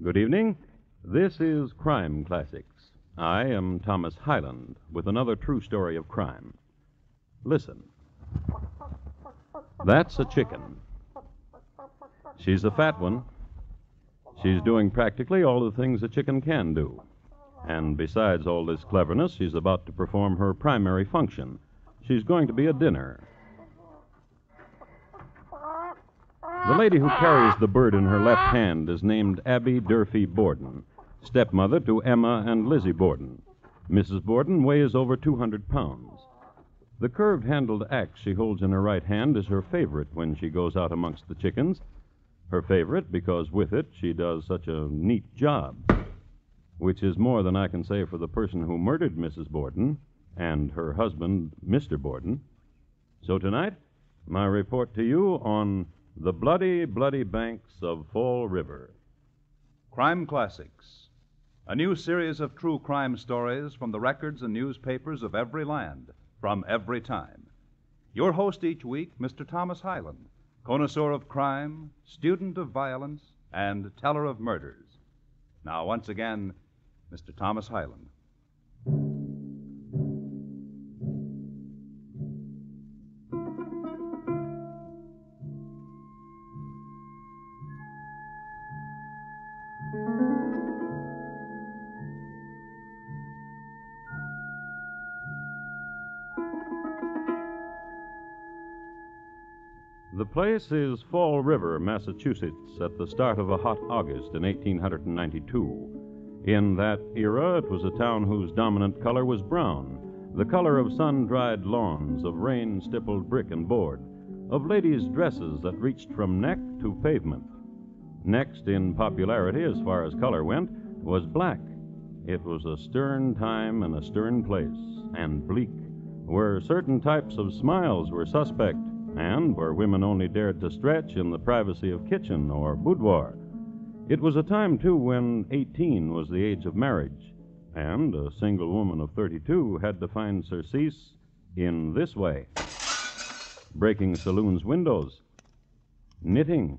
Good evening. This is Crime Classics. I am Thomas Hyland with another true story of crime. Listen. That's a chicken. She's a fat one. She's doing practically all the things a chicken can do. And besides all this cleverness, she's about to perform her primary function. She's going to be a dinner. The lady who carries the bird in her left hand is named Abby Durfee Borden, stepmother to Emma and Lizzie Borden. Mrs. Borden weighs over 200 pounds. The curved handled axe she holds in her right hand is her favorite when she goes out amongst the chickens. Her favorite because with it she does such a neat job, which is more than I can say for the person who murdered Mrs. Borden and her husband, Mr. Borden. So tonight, my report to you on the bloody, bloody banks of Fall River. Crime Classics, a new series of true crime stories from the records and newspapers of every land, from every time. Your host each week, Mr. Thomas Hyland, connoisseur of crime, student of violence, and teller of murders. Now, once again, Mr. Thomas Hyland. Place is Fall River, Massachusetts, at the start of a hot August in 1892. In that era, it was a town whose dominant color was brown, the color of sun dried lawns, of rain stippled brick and board, of ladies' dresses that reached from neck to pavement. Next in popularity, as far as color went, was black. It was a stern time and a stern place, and bleak, where certain types of smiles were suspect and where women only dared to stretch in the privacy of kitchen or boudoir. It was a time, too, when 18 was the age of marriage, and a single woman of 32 had to find surcease in this way breaking saloons' windows, knitting,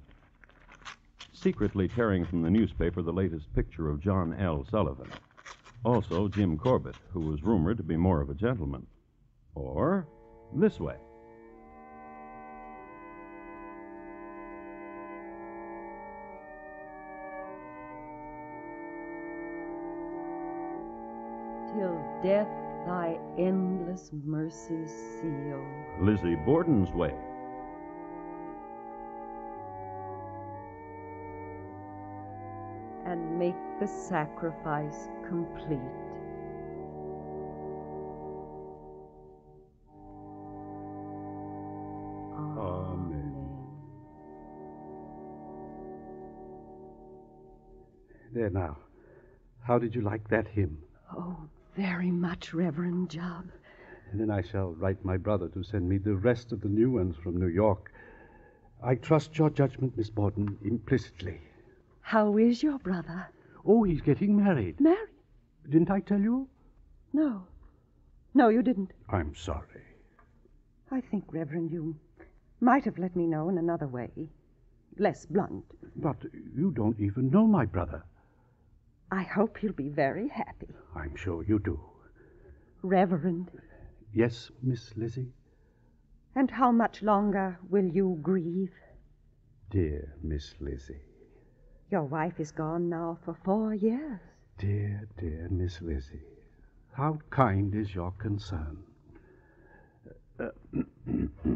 secretly tearing from the newspaper the latest picture of John L. Sullivan, also Jim Corbett, who was rumored to be more of a gentleman, or this way. Till death thy endless mercies seal. Lizzie Borden's way. and make the sacrifice complete. Amen. There now. How did you like that hymn? Very much, Reverend Job. And then I shall write my brother to send me the rest of the new ones from New York. I trust your judgment, Miss Borden, implicitly. How is your brother? Oh, he's getting married. Married? Didn't I tell you? No. No, you didn't. I'm sorry. I think, Reverend, you might have let me know in another way. Less blunt. But you don't even know my brother. I hope he'll be very happy. I'm sure you do. Reverend, Yes, Miss Lizzie? and how much longer will you grieve? Dear Miss Lizzie. Your wife is gone now for four years. Dear, dear Miss Lizzie. How kind is your concern. Uh,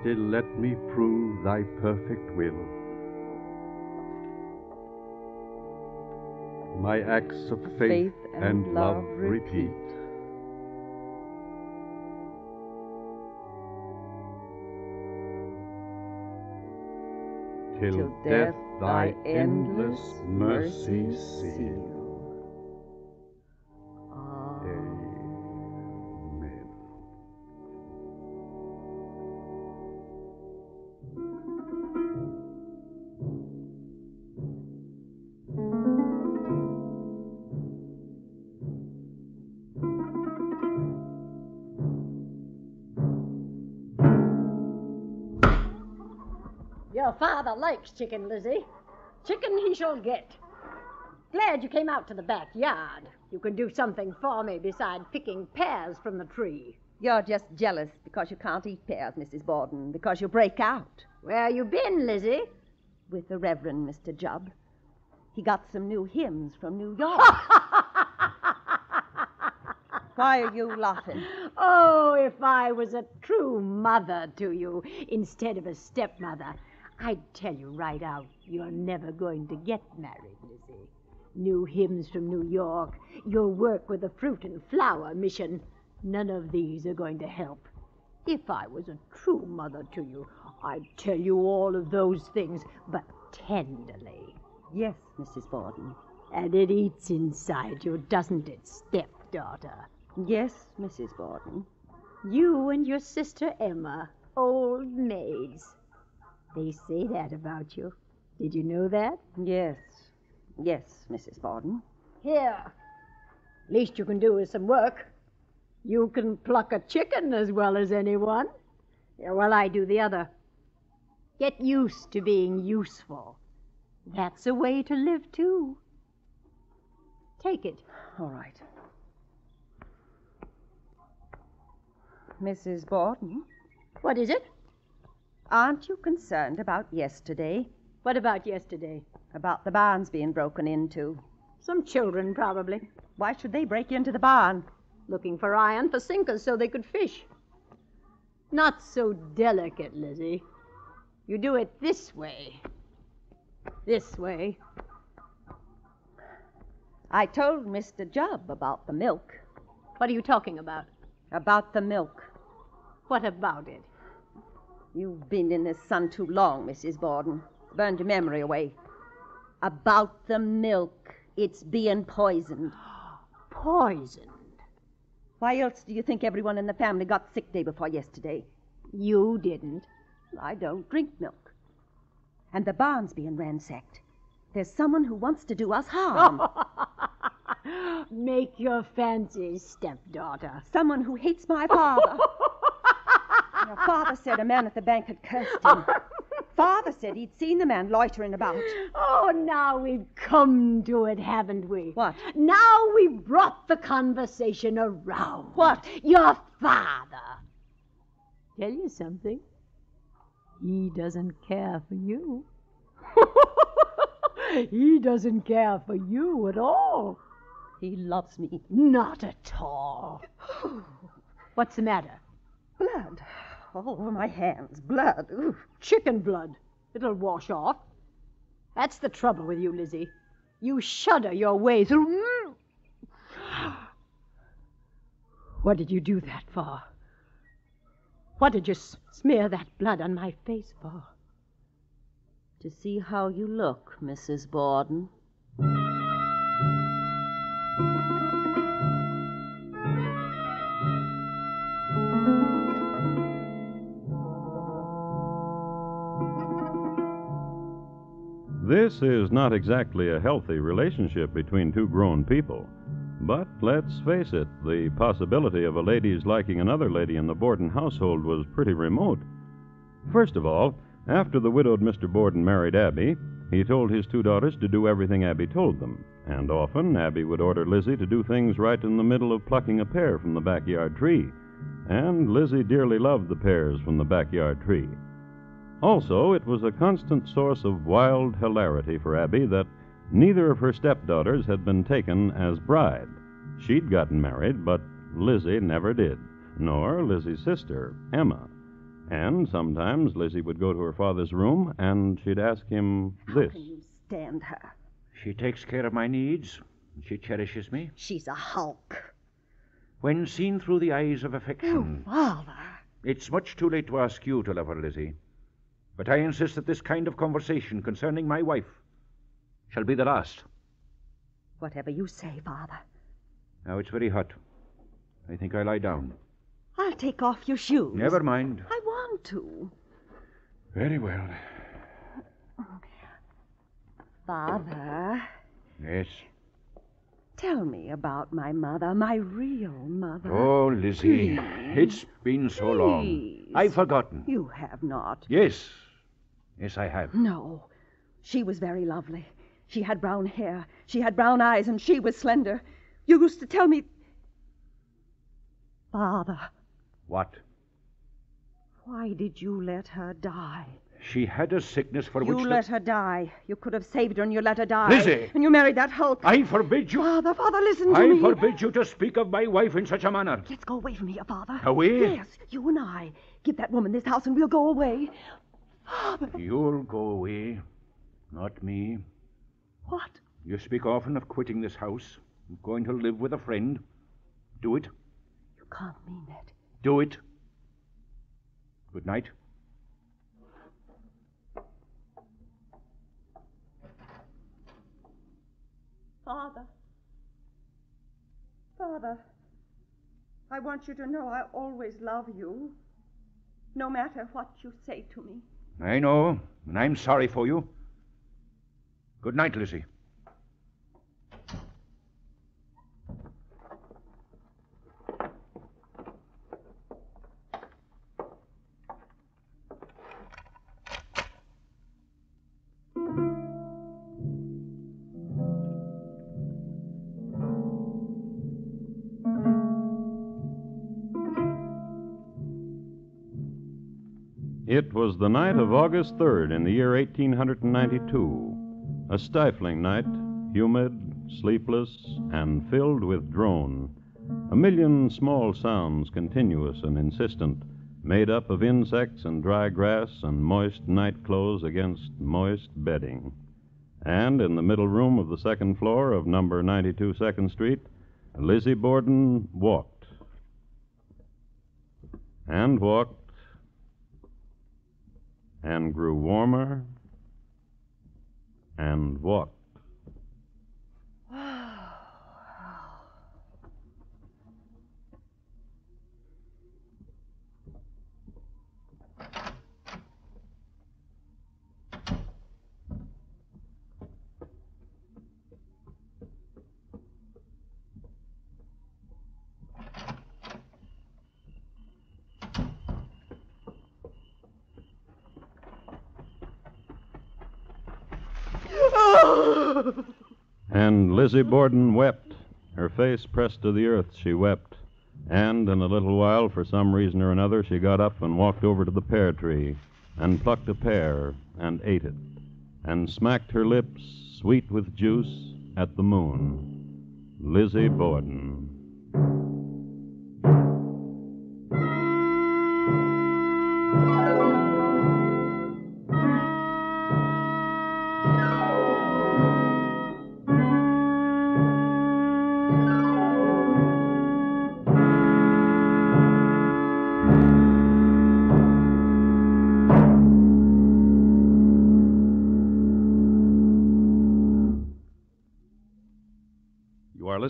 Still let me prove thy perfect will. My acts of faith, Faith and love repeat. Till death thy endless mercy seal. Likes chicken, Lizzie. Chicken he shall get. Glad you came out to the backyard. You can do something for me beside picking pears from the tree. You're just jealous because you can't eat pears, Mrs. Borden, because you break out. Where you been, Lizzie? With the Reverend Mr. Jubb. He got some new hymns from New York. Why are you laughing? Oh, if I was a true mother to you instead of a stepmother, I'd tell you right out you're never going to get married, Lizzie. New hymns from New York, your work with the Fruit and Flower Mission, none of these are going to help. If I was a true mother to you, I'd tell you all of those things, but tenderly. Yes, Mrs. Borden. And it eats inside you, doesn't it, stepdaughter? Yes, Mrs. Borden. You and your sister Emma, old maids. They say that about you. Did you know that? Yes. Yes, Mrs. Borden. Here. Least you can do is some work. You can pluck a chicken as well as anyone. Yeah, well, I do the other. Get used to being useful. That's a way to live, too. Take it. All right. Mrs. Borden, What is it? Aren't you concerned about yesterday? What about yesterday? About the barns being broken into? Some children, probably, Why should they break into the barn? looking for iron for sinkers so they could fish. Not so delicate, Lizzie. You do it this way. This way. I told Mr. Jubb about the milk. What are you talking about? About the milk. What about it? You've been in the sun too long, Mrs. Borden. Burned your memory away. About the milk. It's being poisoned. Poisoned. Why else do you think everyone in the family got sick day before yesterday? You didn't. I don't drink milk. And the barn's being ransacked. There's someone who wants to do us harm. Make your fancies, stepdaughter. someone who hates my father. Father said a man at the bank had cursed him. father said he'd seen the man loitering about. Oh, now we've come to it, haven't we? What? Now we've brought the conversation around. What? Your father. Tell you something. He doesn't care for you. he doesn't care for you at all. He loves me. Not at all. What's the matter? Blood. All over my hands. Blood. Ooh. Chicken blood. It'll wash off. That's the trouble with you, Lizzie. You shudder your way through. What did you do that for? What did you s- smear that blood on my face for? To see how you look, Mrs. Borden. This is not exactly a healthy relationship between two grown people. But let's face it, the possibility of a lady's liking another lady in the Borden household was pretty remote. First of all, after the widowed Mr. Borden married Abby, he told his two daughters to do everything Abby told them, and often Abby would order Lizzie to do things right in the middle of plucking a pear from the backyard tree. And Lizzie dearly loved the pears from the backyard tree. Also, it was a constant source of wild hilarity for Abby that neither of her stepdaughters had been taken as bride. She'd gotten married, but Lizzie never did, nor Lizzie's sister, Emma. And sometimes Lizzie would go to her father's room and she'd ask him How this. can you stand her? She takes care of my needs. She cherishes me. She's a hulk. When seen through the eyes of affection, Oh, affection, father. it's much too late to ask you to love her, Lizzie. But I insist that this kind of conversation concerning my wife shall be the last. Whatever you say, father. Now it's very hot. I think I'll lie down. I'll take off your shoes. Never mind. I want to. Very well. Father, Yes. tell me about my mother, my real mother. Oh, Lizzie, Please. it's been so long. I've forgotten. You have not. Yes. Yes, I have. No. She was very lovely. She had brown hair. She had brown eyes, and she was slender. You used to tell me. Father, What? why did you let her die? She had a sickness for You which. You let her die. You could have saved her, and you let her die. Lizzie! And you married that Hulk. I forbid you. Father, Father, listen to I me. I forbid you to speak of my wife in such a manner. Let's go away from here, Father. Away? Yes, you and I. Give that woman this house, and we'll go away. Father. You'll go away, not me. What? You speak often of quitting this house, of going to live with a friend. Do it. You can't mean that. Do it. Good night. Father. Father. I want you to know I always love you. No matter what you say to me. I know, and I'm sorry for you. Good night, Lizzie. It was the night of August 3rd in the year 1892. A stifling night, humid, sleepless, and filled with drone. A million small sounds, continuous and insistent, made up of insects and dry grass and moist night clothes against moist bedding. And in the middle room of the second floor of number 92 Second Street, Lizzie Borden walked. And walked and grew warmer and walked. And Lizzie Borden wept. Her face pressed to the earth, she wept. And in a little while, for some reason or another, she got up and walked over to the pear tree and plucked a pear and ate it and smacked her lips, sweet with juice, at the moon. Lizzie Borden.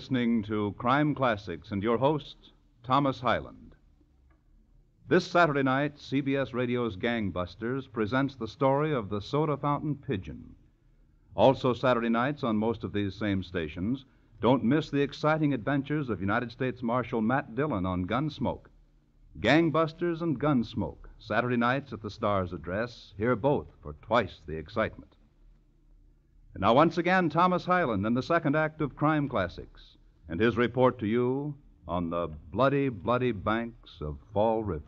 Listening to Crime Classics and your host, Thomas Hyland. This Saturday night, CBS Radio's Gangbusters presents the story of the soda fountain pigeon. Also, Saturday nights on most of these same stations, don't miss the exciting adventures of United States Marshal Matt Dillon on Gunsmoke. Gangbusters and Gunsmoke, Saturday nights at the Star's address. Hear both for twice the excitement. And now, once again, Thomas Hyland in the second act of Crime Classics and his report to you on the bloody, bloody banks of Fall River.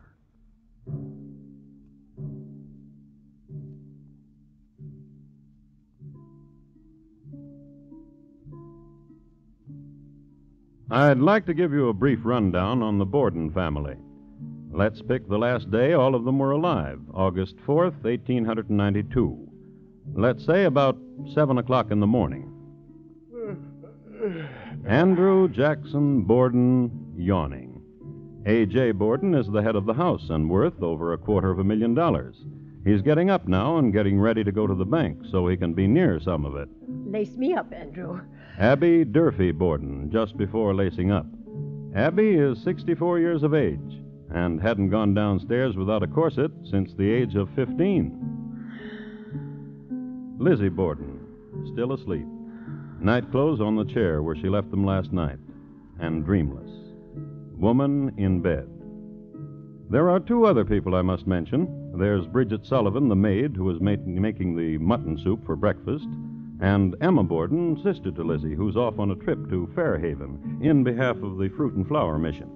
I'd like to give you a brief rundown on the Borden family. Let's pick the last day all of them were alive, August 4th, 1892. Let's say about 7 o'clock in the morning. Andrew Jackson Borden, yawning. A.J. Borden is the head of the house and worth over a quarter of a million dollars. He's getting up now and getting ready to go to the bank so he can be near some of it. Lace me up, Andrew. Abby Durfee Borden, just before lacing up. Abby is 64 years of age and hadn't gone downstairs without a corset since the age of 15. Lizzie Borden, still asleep. Night clothes on the chair where she left them last night, and dreamless. Woman in bed. There are two other people I must mention There's Bridget Sullivan, the maid, who is ma- making the mutton soup for breakfast, and Emma Borden, sister to Lizzie, who's off on a trip to Fairhaven in behalf of the Fruit and Flower Mission.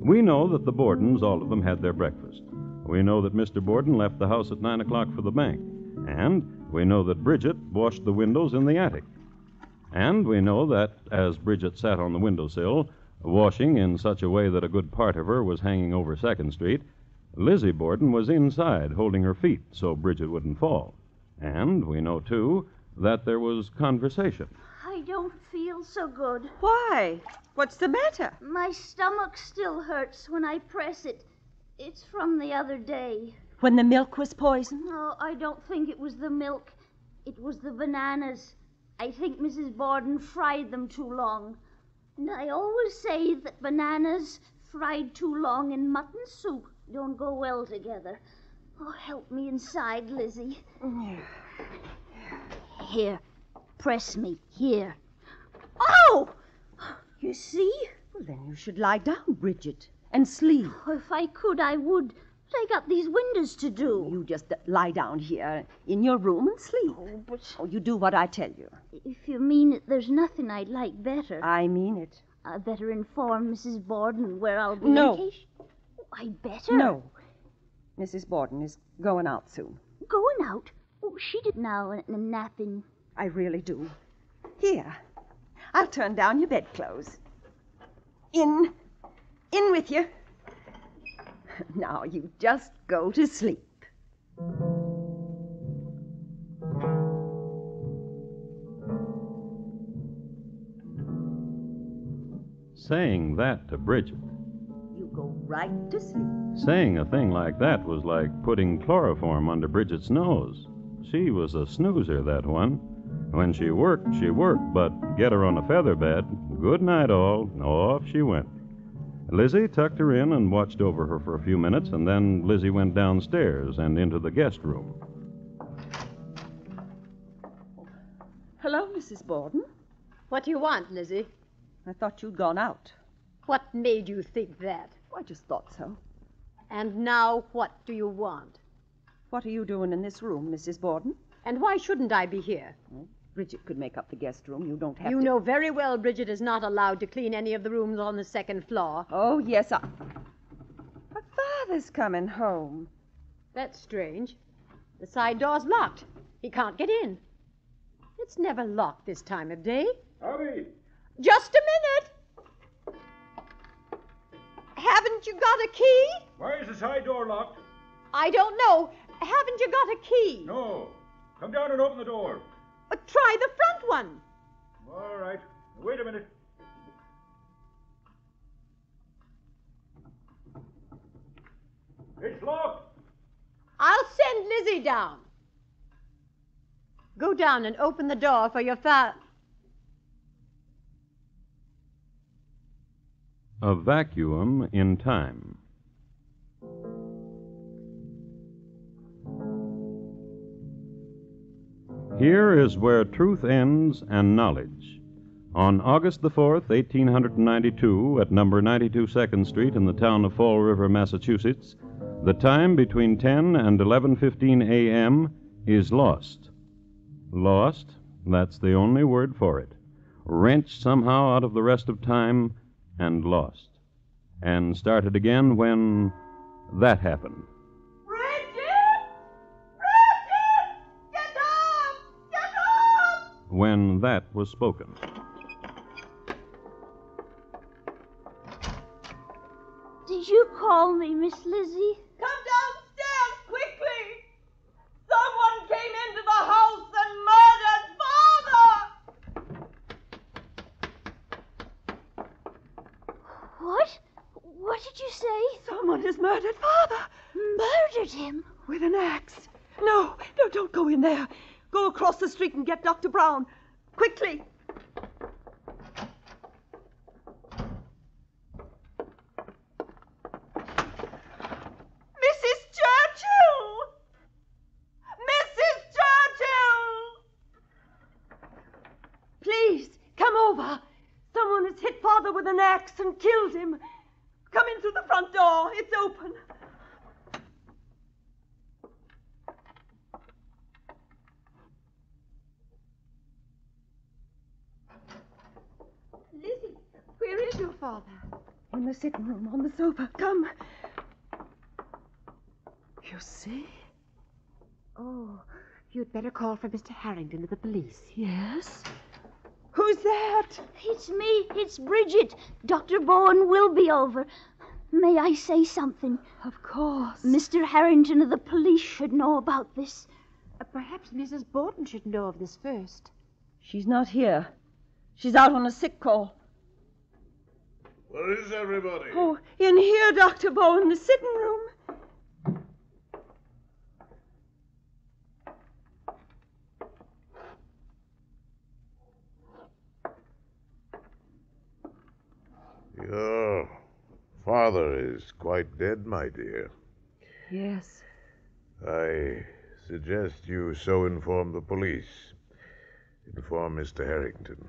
We know that the Bordens, all of them, had their breakfast. We know that Mr. Borden left the house at 9 o'clock for the bank. And we know that Bridget washed the windows in the attic. And we know that, as Bridget sat on the windowsill, washing in such a way that a good part of her was hanging over Second Street, Lizzie Borden was inside holding her feet so Bridget wouldn't fall. And we know, too, that there was conversation. I don't feel so good. Why? What's the matter? My stomach still hurts when I press it. It's from the other day. When the milk was poisoned? No, I don't think it was the milk. It was the bananas. I think Mrs. Borden fried them too long. And I always say that bananas fried too long in mutton soup don't go well together. Oh, help me inside, Lizzie. Here, press me. Here. Oh! You see? Well, then you should lie down, Bridget, and sleep. Oh, if I could, I would. I got these windows to do. You just uh, lie down here in your room and sleep. Oh, but Oh, you do what I tell you. if you mean it, there's nothing I'd like better. I mean it. I'd better inform Mrs. Borden where I'll be No. vacation. Oh, I'd better. No. Mrs. Borden is going out soon. Going out? Oh, she did now and, and napping. I really do. Here, I'll turn down your bedclothes. In. In with you. Now you just go to sleep. Saying that to Bridget, You go right to sleep. saying a thing like that was like putting chloroform under Bridget's nose. She was a snoozer, that one. When she worked, she worked, but get her on a feather bed, good night all, off she went. Lizzie tucked her in and watched over her for a few minutes, and then Lizzie went downstairs and into the guest room. Hello, Mrs. Borden. What do you want, Lizzie? I thought you'd gone out. What made you think that? I just thought so. And now what do you want? What are you doing in this room, Mrs. Borden? And why shouldn't I be here? Hmm? Bridget could make up the guest room. You don't have You to. know very well Bridget is not allowed to clean any of the rooms on the second floor. Oh, yes, I. But Father's coming home. That's strange. The side door's locked. He can't get in. It's never locked this time of day. Howdy. Just a minute. Haven't you got a key? Why is the side door locked? I don't know. Haven't you got a key? No. Come down and open the door. Uh, try the front one. All right. Wait a minute. It's locked. I'll send Lizzie down. Go down and open the door for your fa. A vacuum in time. Here is where truth ends and knowledge. On August the 4th, 1892, at number 92 Second Street in the town of Fall River, Massachusetts, the time between 10 and 11:15 a.m. is lost. Lost, that's the only word for it. Wrenched somehow out of the rest of time and lost. And started again when that happened. When that was spoken. Did you call me, Miss Lizzie? Come downstairs quickly! Someone came into the house and murdered Father! What? What did you say? Someone has murdered Father Murdered him? with an axe. No, no, don't go in there. Go across the street and get Dr. Brown. Quickly. Mrs. Churchill! Mrs. Churchill! Please, come over. Someone has hit Father with an axe and killed him. Come in through the front door. It's open. Father? In the sitting room, on the sofa. Come. You see? Oh, you'd better call for Mr. Harrington of the police. Yes? Who's that? It's me. It's Bridget. Dr. Bowen will be over. May I say something? Of course. Mr. Harrington of the police should know about this. Uh, perhaps Mrs. Borden should know of this first. She's not here. She's out on a sick call. Where is everybody? Oh, in here, Dr. Bowen, the sitting room. Your father is quite dead, my dear. Yes. I suggest you so inform the police. Inform Mr. Harrington.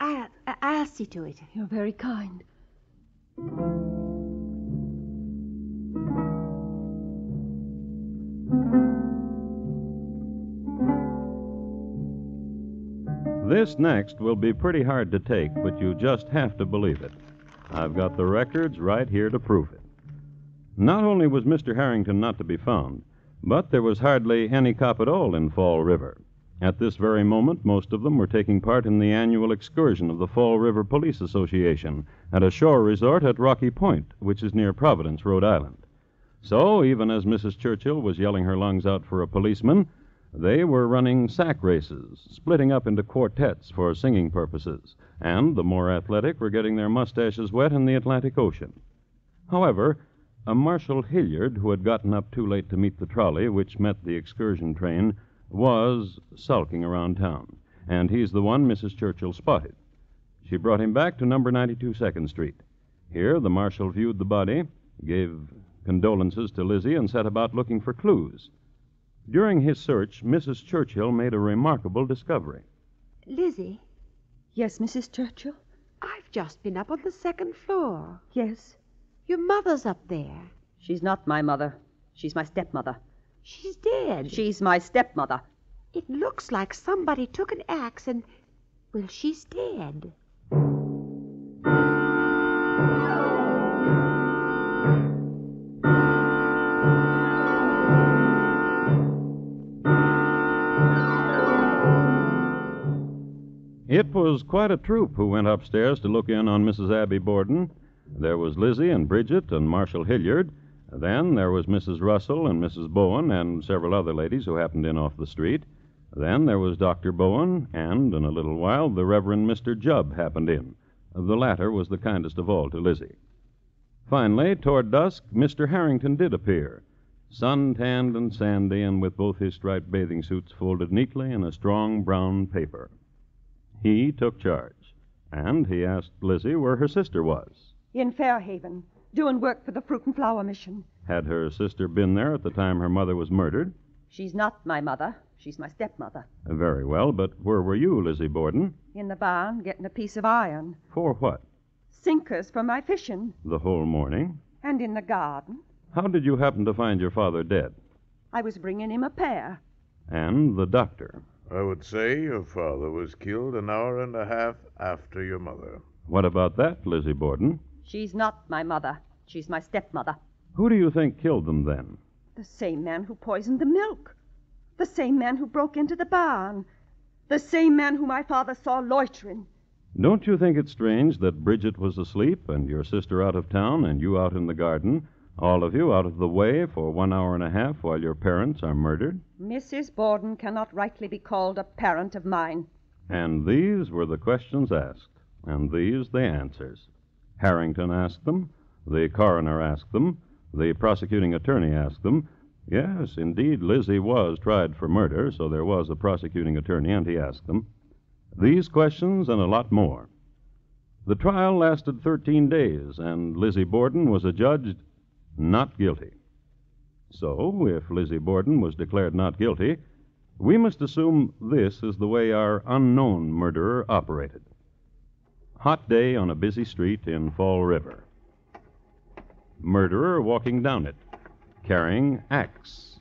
I, I, I'll see to it. You're very kind. This next will be pretty hard to take, but you just have to believe it. I've got the records right here to prove it. Not only was Mr. Harrington not to be found, but there was hardly any cop at all in Fall River. At this very moment, most of them were taking part in the annual excursion of the Fall River Police Association at a shore resort at Rocky Point, which is near Providence, Rhode Island. So, even as Mrs. Churchill was yelling her lungs out for a policeman, they were running sack races, splitting up into quartets for singing purposes, and the more athletic were getting their mustaches wet in the Atlantic Ocean. However, a Marshal Hilliard, who had gotten up too late to meet the trolley which met the excursion train, was sulking around town, and he's the one Mrs. Churchill spotted. She brought him back to number 92 Second Street. Here, the marshal viewed the body, gave condolences to Lizzie, and set about looking for clues. During his search, Mrs. Churchill made a remarkable discovery. Lizzie, Yes, Mrs. Churchill? I've just been up on the second floor. Yes. Your mother's up there. She's not my mother. She's my stepmother. She's dead. She's my stepmother. It looks like somebody took an axe and. Well, she's dead. It was quite a troop who went upstairs to look in on Mrs. Abby Borden. There was Lizzie and Bridget and Marshal Hilliard. Then there was Mrs. Russell and Mrs. Bowen and several other ladies who happened in off the street. Then there was Dr. Bowen, and in a little while the Reverend Mr. Jubb happened in. The latter was the kindest of all to Lizzie. Finally, toward dusk, Mr. Harrington did appear, sun tanned and sandy, and with both his striped bathing suits folded neatly in a strong brown paper. He took charge, and he asked Lizzie where her sister was. In Fairhaven, doing work for the Fruit and Flower Mission. Had her sister been there at the time her mother was murdered? She's not my mother. She's my stepmother. Very well, but where were you, Lizzie Borden? In the barn, getting a piece of iron. For what? Sinkers for my fishing. The whole morning? And in the garden. How did you happen to find your father dead? I was bringing him a pear. And the doctor? I would say your father was killed an hour and a half after your mother. What about that, Lizzie Borden? She's not my mother. She's my stepmother. Who do you think killed them then? The same man who poisoned the milk. The same man who broke into the barn. The same man who my father saw loitering. Don't you think it strange that Bridget was asleep and your sister out of town and you out in the garden, all of you out of the way for one hour and a half while your parents are murdered? Mrs. Borden cannot rightly be called a parent of mine. And these were the questions asked, and these the answers. Harrington asked them, the coroner asked them, the prosecuting attorney asked them. Yes, indeed, Lizzie was tried for murder, so there was a prosecuting attorney, and he asked them. These questions and a lot more. The trial lasted 13 days, and Lizzie Borden was adjudged not guilty. So, if Lizzie Borden was declared not guilty, we must assume this is the way our unknown murderer operated. Hot day on a busy street in Fall River. Murderer walking down it, carrying axe.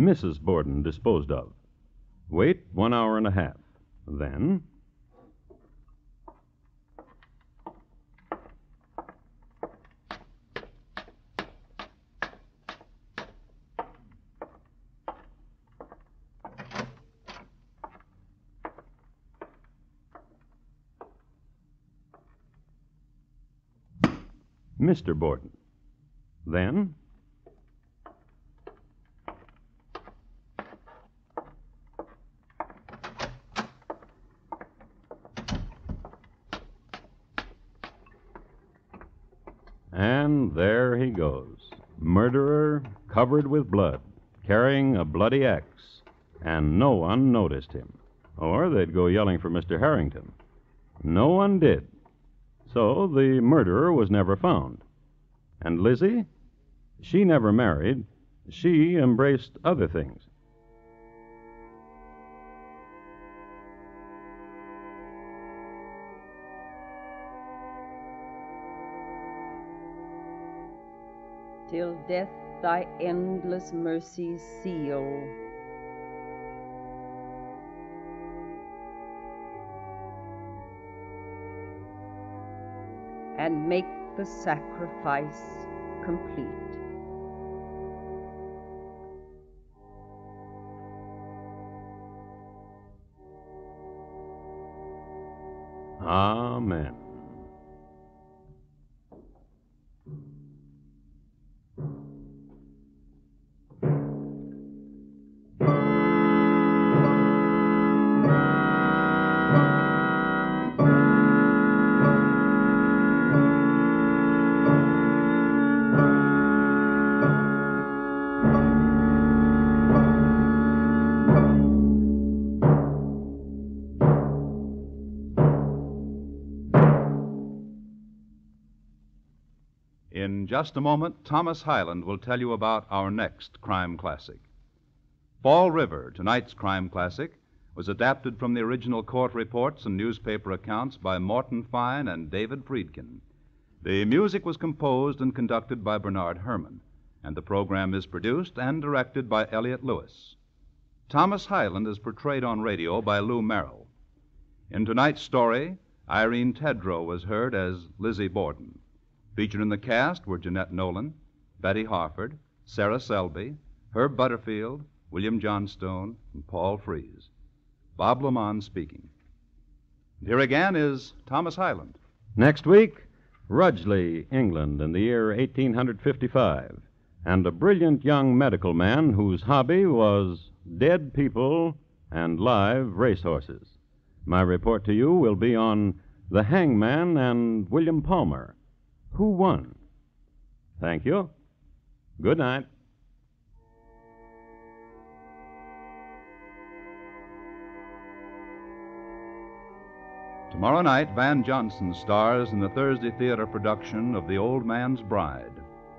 Mrs. Borden disposed of. Wait one hour and a half. Then. Mr. Borden. Then. And there he goes. Murderer, covered with blood, carrying a bloody axe, and no one noticed him. Or they'd go yelling for Mr. Harrington. No one did. So the murderer was never found. And Lizzie? She never married. She embraced other things. Till death thy endless mercies seal. And make the sacrifice complete. Amen. Just a moment, Thomas Hyland will tell you about our next crime classic. Fall River, tonight's crime classic, was adapted from the original court reports and newspaper accounts by Morton Fine and David Friedkin. The music was composed and conducted by Bernard Herrmann, and the program is produced and directed by Elliott Lewis. Thomas Hyland is portrayed on radio by Lou Merrill. In tonight's story, Irene Tedrow was heard as Lizzie Borden. Featured in the cast were Jeanette Nolan, Betty Harford, Sarah Selby, Herb Butterfield, William Johnstone, and Paul Frees. Bob LeMond speaking. Here again is Thomas Hyland. Next week, Rugeley, England, in the year 1855, and a brilliant young medical man whose hobby was dead people and live racehorses. My report to you will be on The Hangman and William Palmer. Who won? Thank you. Good night. Tomorrow night, Van Johnson stars in the Thursday Theater production of The Old Man's Bride.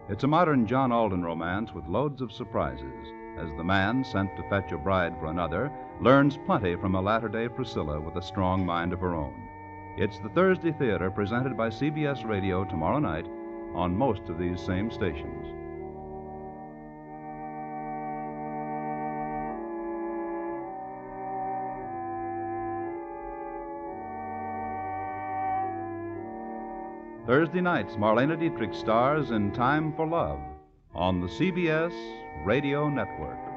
It's a modern John Alden romance with loads of surprises, as the man sent to fetch a bride for another learns plenty from a latter day Priscilla with a strong mind of her own. It's the Thursday Theater presented by CBS Radio tomorrow night on most of these same stations. Thursday nights, Marlene Dietrich stars in Time for Love on the CBS Radio Network.